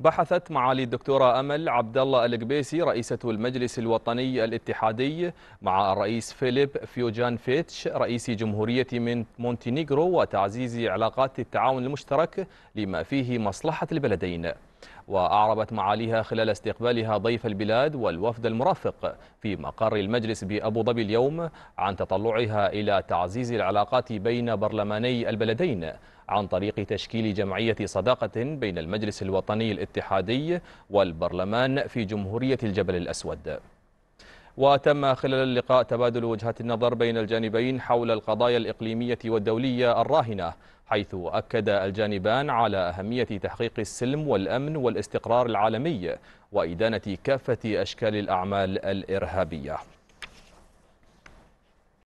بحثت معالي الدكتورة أمل عبد الله القبيسي رئيسة المجلس الوطني الاتحادي مع الرئيس فيليب فيوجانوفيتش رئيس جمهورية من مونتينيغرو وتعزيز علاقات التعاون المشترك لما فيه مصلحة البلدين. وأعربت معاليها خلال استقبالها ضيف البلاد والوفد المرافق في مقر المجلس بأبو ظبي اليوم عن تطلعها إلى تعزيز العلاقات بين برلماني البلدين عن طريق تشكيل جمعية صداقة بين المجلس الوطني الاتحادي والبرلمان في جمهورية الجبل الأسود. وتم خلال اللقاء تبادل وجهات النظر بين الجانبين حول القضايا الإقليمية والدولية الراهنة حيث أكد الجانبان على أهمية تحقيق السلم والأمن والاستقرار العالمي وإدانة كافة أشكال الأعمال الإرهابية.